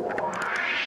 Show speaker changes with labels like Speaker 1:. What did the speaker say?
Speaker 1: Thank you.